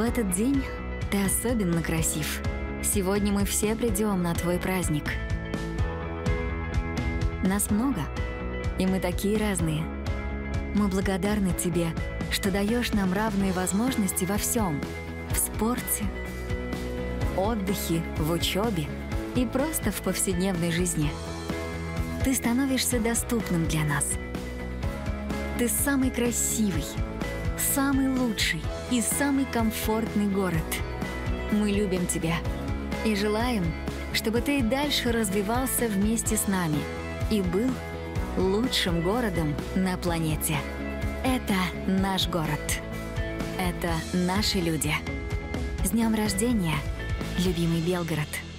этот день ты особенно красив. Сегодня мы все придем на твой праздник. Нас много, и мы такие разные. Мы благодарны тебе, что даешь нам равные возможности во всем. В спорте, отдыхе, в учебе и просто в повседневной жизни. Ты становишься доступным для нас. Ты самый красивый, самый лучший и самый комфортный город. Мы любим тебя и желаем, чтобы ты и дальше развивался вместе с нами и был лучшим городом на планете. Это наш город. Это наши люди. С днем рождения, любимый Белгород!